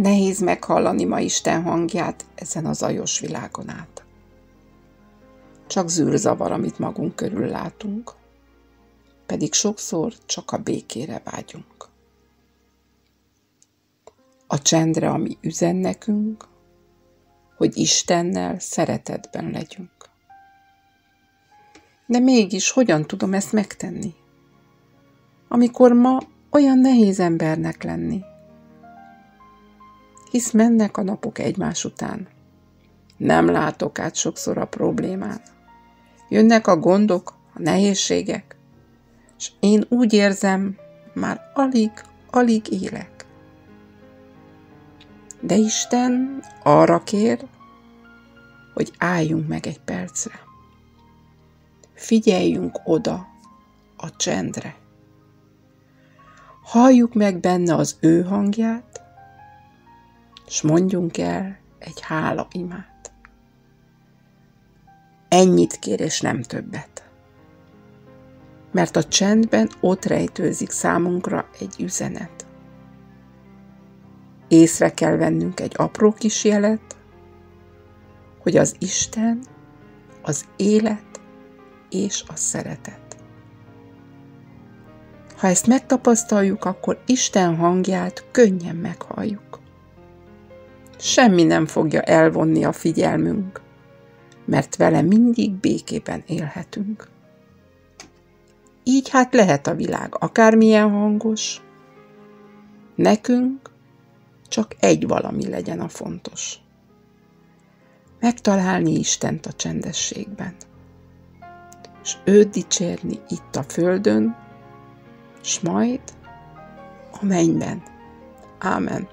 Nehéz meghallani ma Isten hangját ezen a zajos világon át. Csak zűrzavar, amit magunk körül látunk, pedig sokszor csak a békére vágyunk. A csendre, ami üzen nekünk, hogy Istennel szeretetben legyünk. De mégis hogyan tudom ezt megtenni? Amikor ma olyan nehéz embernek lenni, hisz mennek a napok egymás után. Nem látok át sokszor a problémán. Jönnek a gondok, a nehézségek, és én úgy érzem, már alig, alig élek. De Isten arra kér, hogy álljunk meg egy percre. Figyeljünk oda a csendre. Halljuk meg benne az ő hangját, és mondjunk el egy hála imát. Ennyit kér, és nem többet. Mert a csendben ott rejtőzik számunkra egy üzenet. Észre kell vennünk egy apró kis jelet, hogy az Isten, az élet és a szeretet. Ha ezt megtapasztaljuk, akkor Isten hangját könnyen meghalljuk semmi nem fogja elvonni a figyelmünk, mert vele mindig békében élhetünk. Így hát lehet a világ akármilyen hangos, nekünk csak egy valami legyen a fontos. Megtalálni Istent a csendességben, és őt dicsérni itt a földön, s majd a mennyben. Ámen.